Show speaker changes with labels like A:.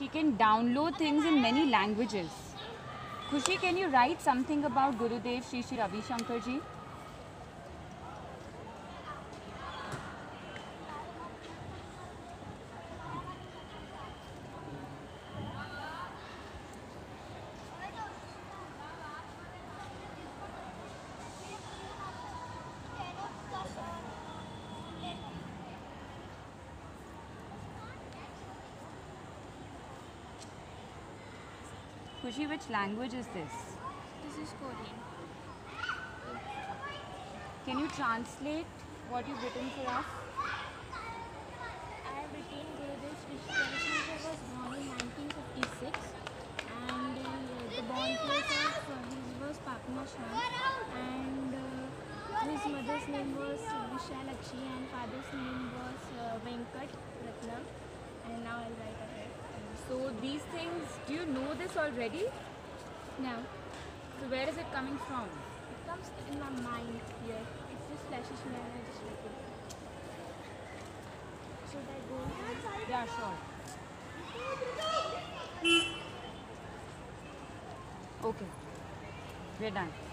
A: She can download things in many languages. Khushi, can you write something about Gurudev Sri Sri Ravi Shankar ji? Khushi, which language is this?
B: This is Korean.
A: Can you translate what you've written for us?
B: I have written Gurudev Sri Sri Ravi was born in 1956 and uh, the born place of uh, his was Papnasham and uh, his mother's name was Vishalakshi and father's name was uh, Venkat Ratnam and now I'll write ahead.
A: So these things, do you know this already?
B: Now
A: So where is it coming from?
B: it comes in my mind here. It just flashes me and I just write it. Should I go?
A: Yeah, sure. Okay. We're done.